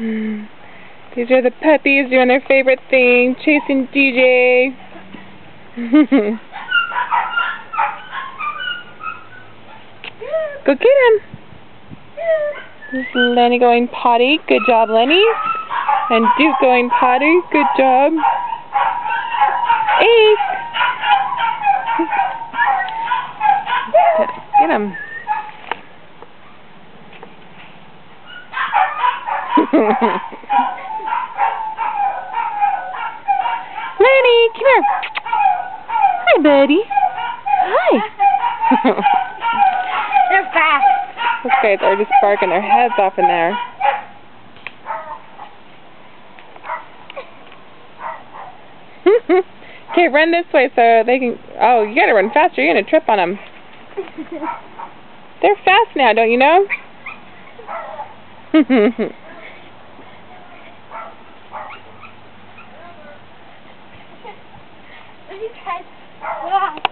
These are the puppies doing their favorite thing, chasing DJ. Go get him. This is Lenny going potty. Good job, Lenny. And Duke going potty. Good job. Ace. Get him. Lenny, come here. Hi, buddy. Hi. They're fast. Those guys are just barking their heads off in there. okay, run this way so they can... Oh, you gotta run faster. You're gonna trip on them. They're fast now, don't you know? Let me try.